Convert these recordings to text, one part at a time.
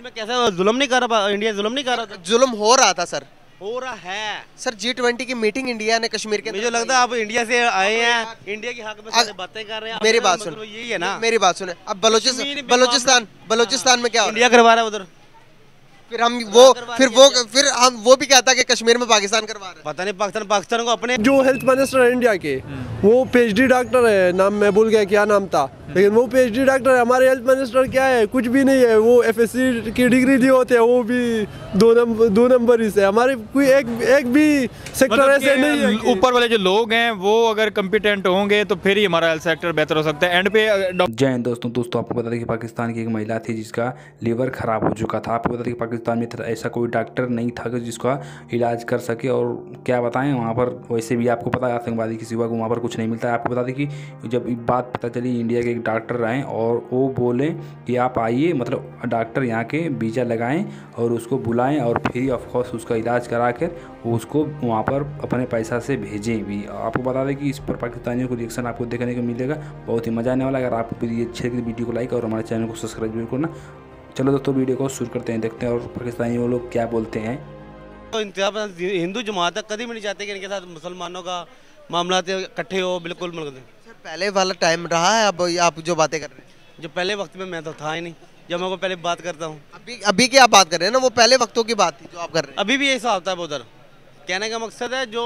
में कैसा जुल्म नहीं कर रहा इंडिया जुलम नहीं कर रहा? था जुल्म हो रहा था सर। हो रहा है। सर जी ट्वेंटी की मीटिंग इंडिया ने कश्मीर के मुझे लगता है आप इंडिया से आए हैं। इंडिया के हक में बातें कर रहे हैं। मेरी बात मतलब सुन। यही है ना। मेरी बात सुने। अब बलोचिस्तान बलोचिस्तान बलोचिस्तान में क्या? इंडिया करवा रहा है उधर। फिर हम वो फिर वो फिर हम वो भी कहता है कि कश्मीर में पाकिस्तान करवा रहे पता नहीं पाकिस्तान पाकिस्तान को अपने जो हेल्थ मिनिस्टर है इंडिया के वो पीएचडी डॉक्टर है नाम मैं भूल गया क्या नाम था। लेकिन वो पीएचडी डॉक्टर है हमारे हेल्थ मिनिस्टर क्या है? कुछ भी नहीं है वो एफएससी की डिग्री दिए होते हैं वो भी दो नंबर दो नंबर ही से हमारे कोई एक एक भी सेक्टर मतलब ऐसे नहीं है ऊपर वाले जो लोग हैं वो अगर कम्पिटेंट होंगे तो फिर ही हमारा हेल्थ सेक्टर बेहतर हो सकता है। एंड पे जय दोस्तों दोस्तों आपको बता दें कि पाकिस्तान की एक महिला थी जिसका लीवर खराब हो चुका था। आपको बता दें कि पाकिस्तान में था- ऐसा कोई डॉक्टर नहीं था जिसका इलाज कर सके और क्या बताएँ, वहाँ पर वैसे भी आपको पता है, आतंकवादी के सिवा को वहाँ पर कुछ नहीं मिलता है। आपको बता दें कि जब बात पता चली, इंडिया के एक डॉक्टर आए और वो बोले कि आप आइए मतलब डॉक्टर यहाँ के वीज़ा लगाएँ और उसको बुलाएँ और फ्री ऑफ़ कॉस्ट उसका इलाज करा कर उसको वहाँ पर अपने पैसा से भेजें भी। आपको बता दें कि इस पर पाकिस्तानियों को रिएक्शन आपको देखने को मिलेगा, बहुत ही मज़ा आने वाला अगर आपको ये अच्छे वीडियो को लाइक और हमारे चैनल को सब्सक्राइब ज़रूर करना चलो दोस्तों वीडियो को शुरू करते हैं देखते हैं और पाकिस्तानी वो लोग क्या बोलते हैं। तो इंतज़ाम हिंदू जमात है कभी भी नहीं चाहते कि इनके साथ मुसलमानों का मामला इकट्ठे हो बिल्कुल मतलब सर पहले वाला टाइम रहा है अब आप जो बातें कर रहे हैं? जो पहले वक्त में मैं तो था ही नहीं जब मैं को पहले बात करता हूँ। अभी अभी की आप बात कर रहे हैं ना वो पहले वक्तों की बात थी जो आप कर रहे हैं। अभी भी यही हिसाब था उधर। कहने का मकसद है जो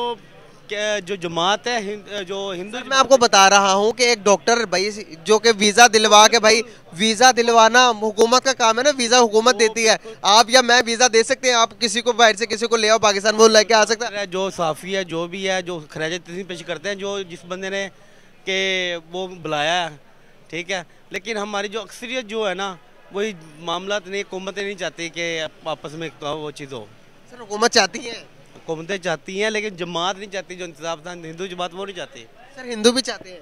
जो जमात है जो हिंदू मैं आपको बता रहा हूँ कि एक डॉक्टर भाई जो कि वीज़ा दिलवा के भाई वीज़ा दिलवाना हुकूमत का काम है ना वीज़ा हुकूमत देती है। आप या मैं वीज़ा दे सकते हैं आप किसी को बाहर से किसी को ले आओ पाकिस्तान वो लेके आ सकता है। जो साफ़ी है जो भी है जो खराज पेश करते हैं जो जिस बंदे ने के वो बुलाया है ठीक है। लेकिन हमारी जो अक्सरियत जो है ना वही मामला नहीं हुकूमतें नहीं चाहती कि आपस में वो चीज़ हो। सर हुकूमत चाहती है। हुकूमतें चाहती हैं लेकिन जमात नहीं चाहती जो इंतज़ाम था। हिंदू जमात वो नहीं चाहती सर हिंदू भी चाहते हैं।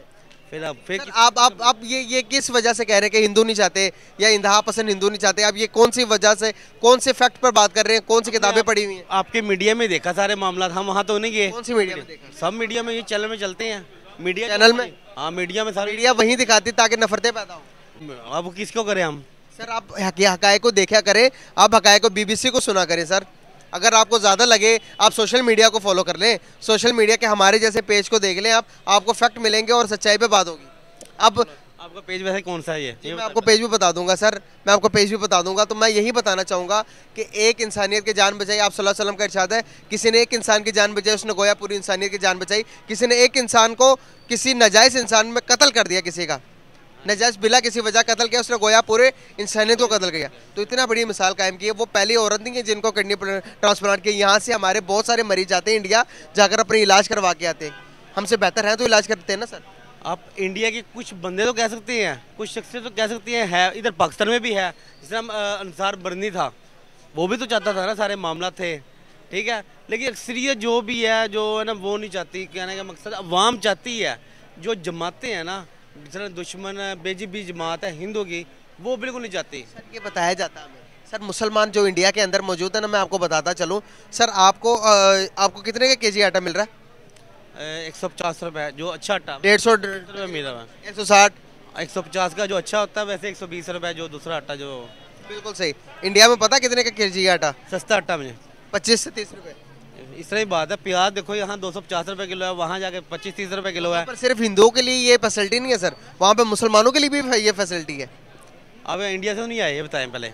फिर अब फिर आप आप आप ये ये किस वजह से कह रहे हैं कि हिंदू नहीं चाहते या इंतहा पसंद हिंदू नहीं चाहते? आप ये कौन सी वजह से कौन से फैक्ट पर बात कर रहे हैं? कौन सी किताबें पढ़ी हुई हैं? आपके मीडिया में देखा सारे मामला हम वहाँ तो नहीं गए। कौन सी मीडिया में देखा? सब मीडिया में ये चैनल में चलते हैं। मीडिया चैनल में? हाँ मीडिया में सारे मीडिया वहीं दिखाती ताकि नफरतें पैदा हो। अब किसको करें हम? सर आप हकाय को देखा करें आप हकाय को बीबीसी को सुना करें सर। अगर आपको ज़्यादा लगे आप सोशल मीडिया को फॉलो कर लें। सोशल मीडिया के हमारे जैसे पेज को देख लें आप आपको फैक्ट मिलेंगे और सच्चाई पे बात होगी। अब आपका पेज वैसे कौन सा है? जी, मैं आपको पेज भी बता दूँगा सर मैं आपको पेज भी बता दूँगा तो मैं यही बताना चाहूँगा कि एक इंसानियत की जान बचाई आप सल्लल्लाहु अलैहि वसल्लम का इरशाद है किसी ने एक इंसान की जान बचाई उसने गोया पूरी इंसानियत की जान बचाई किसी ने एक इंसान को किसी नाजायज़ इंसान में कत्ल कर दिया किसी का। नजायज बिला किसी वजह कत्ल किया उसने गोया पूरे इंसानियत को कत्ल किया। तो इतना बड़ी मिसाल कायम की है वो पहली औरत नहीं है जिनको किडनी ट्रांसप्लांट किया यहाँ से हमारे बहुत सारे मरीज़ जाते हैं इंडिया जाकर अपने इलाज करवा के आते हैं। हमसे बेहतर है तो इलाज करते हैं ना सर? आप इंडिया के कुछ बंदे तो कह सकते हैं कुछ शख्सियत तो कह सकती हैं है इधर पाकिस्तान में भी है जिस तरह अ, अंसार बरनी था। वो भी तो चाहता था ना सारे मामला थे ठीक है? लेकिन अक्सरियत जो भी है जो है ना वो नहीं चाहती। कहने का मकसद अवाम चाहती है जो जमाते हैं ना तरह दुश्मन बेजीबी जमात है हिंदू की वो बिल्कुल नहीं जाती। सर ये बताया जाता है सर मुसलमान जो इंडिया के अंदर मौजूद है ना मैं आपको बताता चलूँ। सर आपको आपको कितने का केजी आटा मिल रहा है? एक सौ पचास रुपये जो अच्छा आटा। डेढ़ सौ रुपये मिल रहा है एक सौ साठ। एक सौ पचास का जो अच्छा होता है वैसे एक सौ बीस रुपये जो दूसरा आटा जो बिल्कुल सही। इंडिया में पता कितने का केजी आटा? सस्ता आटा मुझे पच्चीस से तीस रुपए। इस तरह ही बात है। प्याज देखो यहाँ दो सौ पचास रुपये किलो है वहाँ जाके पच्चीस तीस रुपये किलो है। पर सिर्फ़ हिंदुओं के लिए ये फैसिलिटी नहीं है सर वहाँ पे मुसलमानों के लिए भी ये फैसिलिटी है। अब इंडिया से तो नहीं आए ये बताएँ पहले।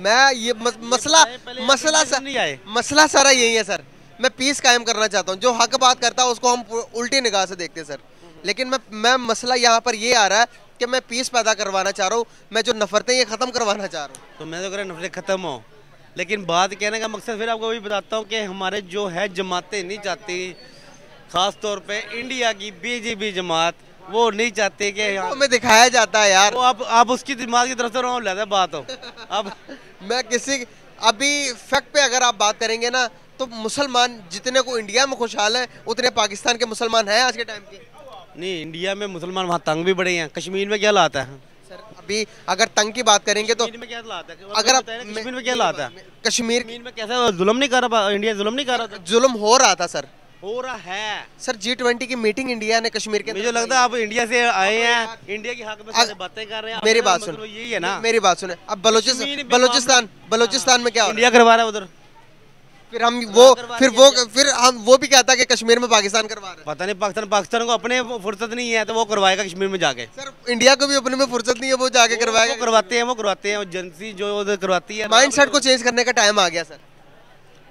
मैं ये मसला मसला सर नहीं आए। मसला सारा यही है सर मैं पीस कायम करना चाहता हूँ। जो हक बात करता है उसको हम उल्टी निगाह से देखते हैं सर लेकिन मैं मैं मसला यहाँ पर ये आ रहा है कि मैं पीस पैदा करवाना चाह रहा हूँ। मैं जो नफरतें ये ख़त्म करवाना चाह रहा हूँ। तो मैं तो कह रहा नफरत ख़त्म हो। लेकिन बात कहने का मकसद फिर आपको वही बताता हूँ कि हमारे जो है जमातें नहीं चाहती ख़ास तौर पे इंडिया की बीजेपी जमात वो नहीं चाहती कि हमें दिखाया जाता है यार। वो आप आप उसकी दिमाग की तरफ़ से रहो लेते बात हो। अब मैं किसी अभी फैक्ट पे अगर आप बात करेंगे ना तो मुसलमान जितने को इंडिया में खुशहाल है उतने पाकिस्तान के मुसलमान हैं आज के टाइम के नहीं इंडिया में मुसलमान वहाँ तंग भी बड़े हैं कश्मीर में क्या लाता है? अभी अगर तंग की बात करेंगे तो में क्या लाता है? अगर आप कश्मीर में क्या लाता है? कश्मीर कश्मीर में कैसा जुल्म नहीं कर रहा इंडिया जुलम नहीं कर रहा था? जुलम हो रहा था सर। हो रहा है। सर जी ट्वेंटी की मीटिंग इंडिया ने कश्मीर के मुझे लगता है आप इंडिया से आए हैं। इंडिया के हक में बातें कर रहे हैं। मेरी बात सुन। मतलब यही है ना। मेरी बात सुनो। अब बलोचिस्तान बलोचिस्तान बलूचिस्तान में क्या हो इंडिया करवा रहा है उधर। फिर हम वो फिर वो फिर हम वो भी कहता है कि कश्मीर में पाकिस्तान करवा रहे हैं। पता नहीं पाकिस्तान पाकिस्तान को अपने फुर्सत नहीं है तो वो करवाएगा कश्मीर में जाके। सर इंडिया को भी अपने में फुर्सत नहीं है वो जाके करवाएगा करवाते हैं वो करवाते हैं एजेंसी जो करवाती है। माइंड सेट को चेंज करने का टाइम आ गया सर।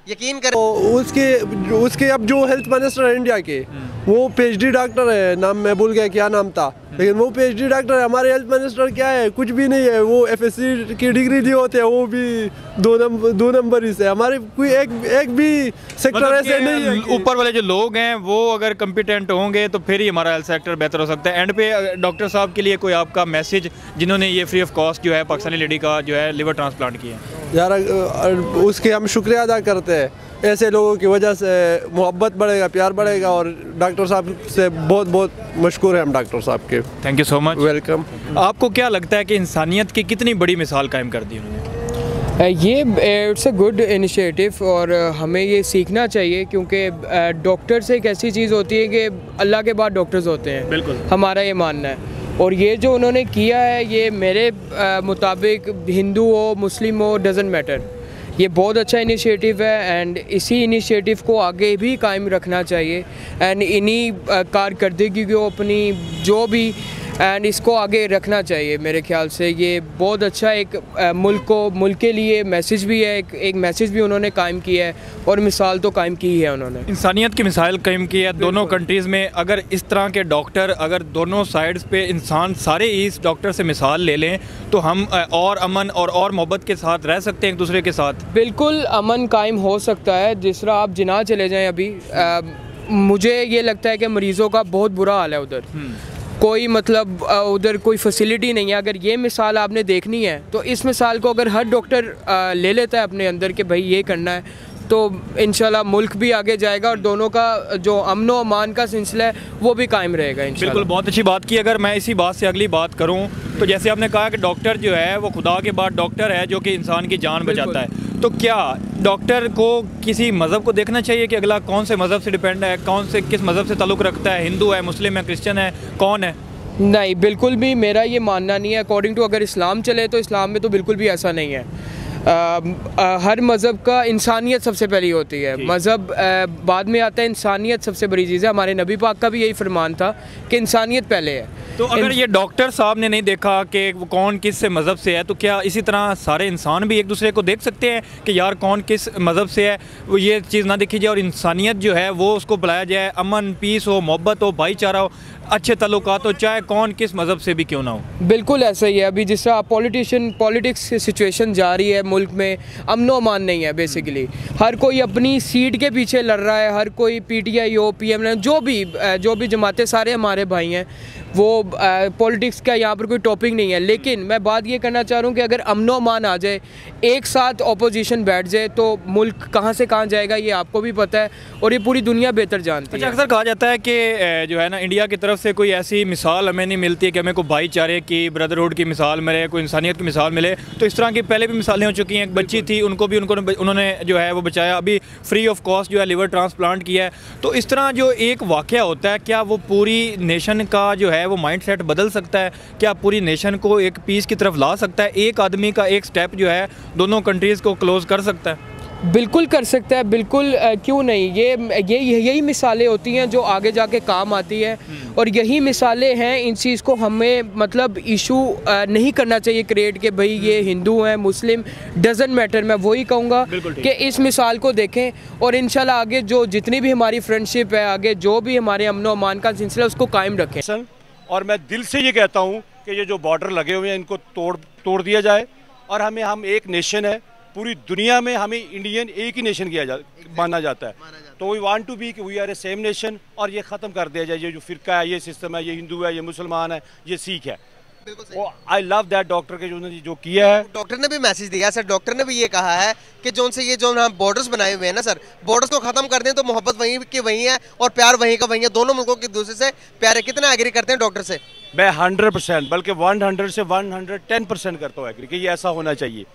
यकीन करें। तो उसके उसके अब जो हेल्थ मिनिस्टर है इंडिया के वो पीएचडी डॉक्टर है। नाम मैं भूल गया क्या नाम था। लेकिन वो पीएचडी डॉक्टर है। हमारे हेल्थ मिनिस्टर क्या है? कुछ भी नहीं है। वो एफएससी की डिग्री दिए होते हैं। वो भी दो नंबर दो नंबर ही से। हमारे कोई एक एक भी सेक्टर मतलब ऐसे नहीं है ऊपर वाले जो लोग हैं वो अगर कम्पिटेंट होंगे तो फिर ही हमारा हेल्थ सेक्टर बेहतर हो सकता है। एंड पे डॉक्टर साहब के लिए कोई आपका मैसेज जिन्होंने ये फ्री ऑफ़ कॉस्ट जो है पाकिस्तानी लेडी का जो है लिवर ट्रांसप्लांट किया यार अ, उसके हम शुक्रिया अदा करते हैं। ऐसे लोगों की वजह से मोहब्बत बढ़ेगा प्यार बढ़ेगा और डॉक्टर साहब से बहुत बहुत मशहूर है हम डॉक्टर साहब के। Thank you so much welcome आपको क्या लगता है कि इंसानियत की कितनी बड़ी मिसाल कायम कर दी उन्होंने? ये इट्स अ गुड इनिशिएटिव और हमें ये सीखना चाहिए क्योंकि डॉक्टर्स एक ऐसी चीज़ होती है कि अल्लाह के बाद डॉक्टर्स होते हैं। बिल्कुल। हमारा ये मानना है। और ये जो उन्होंने किया है, ये मेरे मुताबिक हिंदू हो, मुस्लिम हो डजेंट मैटर ये बहुत अच्छा इनिशिएटिव है एंड इसी इनिशिएटिव को आगे भी कायम रखना चाहिए एंड इन्हीं कारकर्दगी को अपनी, जो भी एंड इसको आगे रखना चाहिए मेरे ख्याल से। ये बहुत अच्छा एक मुल्क को मुल्क के लिए मैसेज भी है एक, एक मैसेज भी उन्होंने कायम किया है और मिसाल तो कायम की है उन्होंने। इंसानियत की मिसाइल कायम की है दोनों कंट्रीज़ में। अगर इस तरह के डॉक्टर अगर दोनों साइड्स पे इंसान सारे ही इस डॉक्टर से मिसाल ले लें तो हम और अमन और और मोहब्बत के साथ रह सकते हैं एक दूसरे के साथ। बिल्कुल अमन कायम हो सकता है जिस तरह आप जिना चले जाएँ अभी अ, मुझे ये लगता है कि मरीज़ों का बहुत बुरा हाल है उधर। कोई मतलब उधर कोई फैसिलिटी नहीं है। अगर ये मिसाल आपने देखनी है तो इस मिसाल को अगर हर डॉक्टर ले लेता है अपने अंदर कि भाई ये करना है तो इंशाल्लाह मुल्क भी आगे जाएगा और दोनों का जो अमन अमान का सिलसिला है वो भी कायम रहेगा बिल्कुल बहुत अच्छी बात की। अगर मैं इसी बात से अगली बात करूँ तो जैसे आपने कहा कि डॉक्टर जो है वो खुदा के बाद डॉक्टर है जो कि इंसान की जान बचाता है। तो क्या डॉक्टर को किसी मज़हब को देखना चाहिए कि अगला कौन से मज़हब से डिपेंड है, कौन से किस मज़हब से ताल्लुक़ रखता है, हिंदू है, मुस्लिम है क्रिश्चियन है, कौन है? नहीं, बिल्कुल भी मेरा ये मानना नहीं है। अकॉर्डिंग टू अगर इस्लाम चले तो इस्लाम में तो बिल्कुल भी ऐसा नहीं है। हर मज़हब का इंसानियत सबसे पहली होती है। मज़हब बाद में आता है इंसानियत सबसे बड़ी चीज़ है। हमारे नबी पाक का भी यही फरमान था कि इंसानियत पहले है। तो अगर ये डॉक्टर साहब ने नहीं देखा कि वो कौन किस से मज़हब से है तो क्या इसी तरह सारे इंसान भी एक दूसरे को देख सकते हैं कि यार कौन किस मज़हब से है? वो ये चीज़ ना देखी जाए और इंसानियत जो है वो उसको बुलाया जाए। अमन पीस हो मोहब्बत हो भाईचारा हो अच्छे तल्लुकात हो चाहे कौन किस मज़हब से भी क्यों ना हो। बिल्कुल ऐसा ही है। अभी जिस तरह पॉलिटिशियन पॉलिटिक्स की सिचुएशन जा रही है मुल्क में अमनो अमान नहीं है बेसिकली हर कोई अपनी सीट के पीछे लड़ रहा है, हर कोई पी टी आई हो पीएम जो भी जो भी जमाते सारे हमारे भाई हैं वो पॉलिटिक्स का यहाँ पर कोई टॉपिक नहीं है। लेकिन मैं बात ये करना चाह रहा हूँ कि अगर अमनो अमान आ जाए एक साथ ऑपोजिशन बैठ जाए तो मुल्क कहाँ से कहाँ जाएगा ये आपको भी पता है और ये पूरी दुनिया बेहतर जानती अच्छा है। अक्सर कहा जाता है कि जो है ना इंडिया की तरफ़ से कोई ऐसी मिसाल हमें नहीं मिलती है कि हमें कोई भाईचारे की ब्रदरहुड की मिसाल मिले कोई इंसानियत की मिसाल मिले। तो इस तरह की पहले भी मिसालें हो चुकी हैं एक बच्ची थी उनको भी उनको उन्होंने जो है वो बचाया। अभी फ्री ऑफ़ कॉस्ट जो है लिवर ट्रांसप्लांट किया है। तो इस तरह जो एक वाक़ होता है क्या वो पूरी नेशन का जो है वो माइंड सेट बदल सकता है। क्या पूरी नेशन को एक पीस की तरफ़ ला सकता है? एक आदमी का एक स्टेप जो है दोनों कंट्रीज़ को क्लोज कर सकता है। बिल्कुल कर सकता है बिल्कुल क्यों नहीं? ये ये यही मिसालें होती हैं जो आगे जाके काम आती है। और यही मिसालें हैं इन चीज़ को हमें मतलब इशू नहीं करना चाहिए क्रिएट कि भाई ये हिंदू हैं मुस्लिम डजेंट मैटर मैं वही कहूँगा कि इस मिसाल को देखें और इन आगे जो जितनी भी हमारी फ्रेंडशिप है आगे जो भी हमारे अमन अमान का सिलसिला उसको कायम रखें। सन और मैं दिल से ये कहता हूँ कि ये जो बॉर्डर लगे हुए हैं इनको तोड़ तोड़ दिया जाए और हमें हम एक नेशन है पूरी दुनिया में हमें इंडियन एक ही नेशन किया जा माना जाता है। तो वी वांट टू बी कि we are a same nation और ये ख़त्म कर दिया जाए ये जो फ़िरका है ये सिस्टम है ये हिंदू है ये मुसलमान है ये सिख है। वो आई लव दैट डॉक्टर के जो ने जो किया है। डॉक्टर ने भी मैसेज दिया सर डॉक्टर ने भी ये कहा है कि जो उनसे ये जो हम बॉर्डर्स बनाए हुए हैं ना सर बॉर्डर्स को खत्म कर दें तो मोहब्बत वहीं की वहीं है और प्यार वहीं का वहीं है। दोनों मुल्कों के दूसरे से प्यार है कितना एग्री करते हैं डॉक्टर से? मैं हंड्रेड परसेंट बल्कि वन हंड्रेड से वन हंड्रेड टेन परसेंट करता हूँ एग्री कि ये ऐसा होना चाहिए।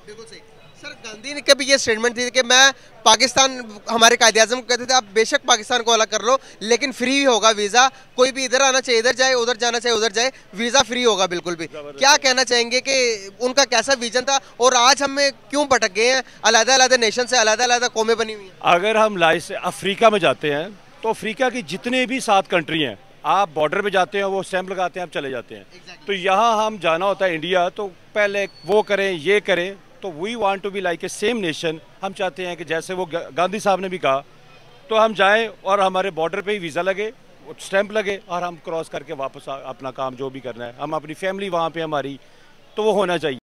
सर गांधी ने कभी ये स्टेटमेंट थी कि मैं पाकिस्तान हमारे कायदे आज़म कहते थे आप बेशक पाकिस्तान को अलग कर लो लेकिन फ्री होगा वीज़ा कोई भी इधर आना चाहिए इधर जाए उधर जाना चाहिए उधर जाए वीज़ा फ्री होगा बिल्कुल भी। क्या कहना चाहेंगे कि उनका कैसा विजन था और आज हमें क्यों भटक गए हैं? अलग अलग नेशन से अलग अलग कौमें बनी हुई हैं। अगर हम लाई से अफ्रीका में जाते हैं तो अफ्रीका की जितने भी सात कंट्री हैं आप बॉर्डर पे जाते हैं वो स्टैंप लगाते हैं आप चले जाते हैं। Exactly. तो यहाँ हम जाना होता है इंडिया तो पहले वो करें ये करें तो we want to be like a same nation हम चाहते हैं कि जैसे वो गांधी साहब ने भी कहा तो हम जाएँ और हमारे बॉर्डर पे ही वीज़ा लगे स्टैंप लगे और हम क्रॉस करके वापस अपना काम जो भी करना है। हम अपनी फैमिली वहाँ पर हमारी तो वो होना चाहिए।